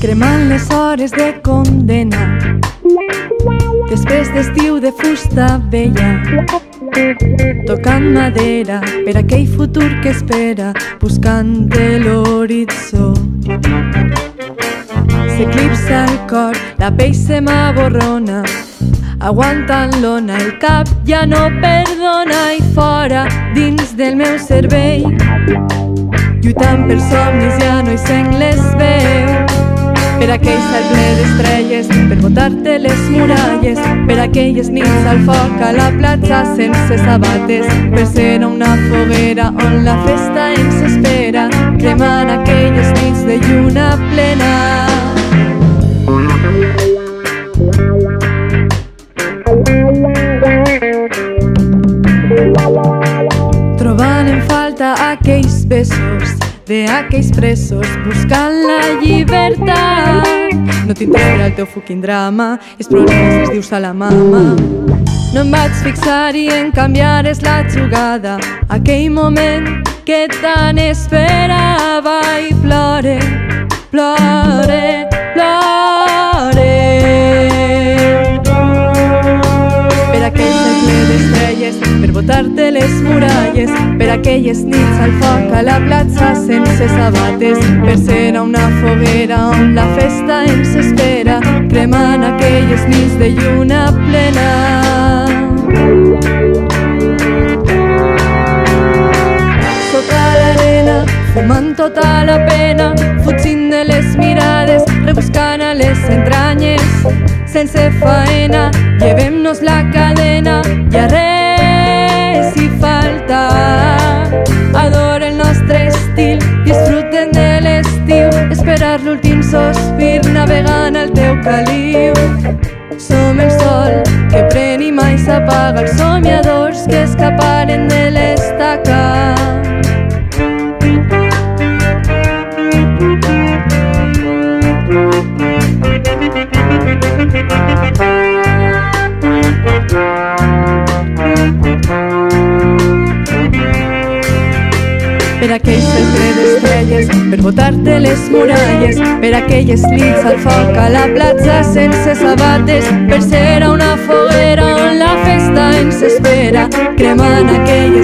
Cremant les hores de condena. Després d'estiu de fusta vella. Tocant madera per aquell futur que espera Buscant l'horitzó. S'eclipsa el cor, la pell se m'aborrona. Aguantant l'ona, el cap ja no perdona. I fora, dins del meu cervell Lluitant per somnis ja no hi sent les veus. Per aquell cel ple d'estrelles, per botar-te les muralles, per aquelles nits al foc a la platja sense sabates, per ser una foguera on la festa ens espera, cremant aquelles nits de lluna plena. Besos de aquells presos buscant la llibertat. No t'interessa el teu fucking drama, els problemes els dius a la mama. No em vaig fixar-hi en canviar és la jugada, aquell moment que tant esperava i plore, plore. Botar-te les muralles, per aquelles nits al foc a la platja sense sabates, per ser a una foguera on la festa ens espera, cremant aquelles nits de lluna plena. Sota l'arena, fumant tota la pena, fugint de les mirades, rebuscant a les entranyes, sense faena, llevem-nos la cadena i a esperar l'últim sospir navegant al teu caliu. Som el sol que pren i mai s'apaga, els somiadors que escaparen de l'estaca. baralles, per botar-te les muralles, per aquelles nits al foc a la platja sense sabates, per ser a una foguera on la festa ens espera, cremant aquelles